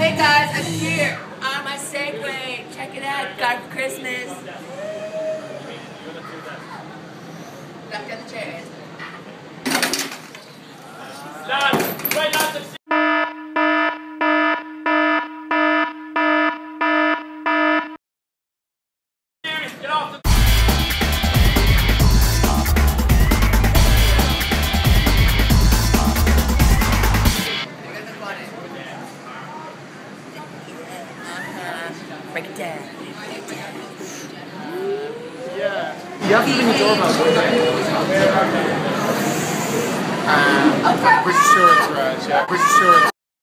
Hey guys, I'm here on my Segway. Check it out. Got for Christmas. Back on the chairs. Lads, right serious, get off the Break it down. Yeah. You have to ring the doorbell. Um, British Insurance, Raj. Yeah, British Insurance.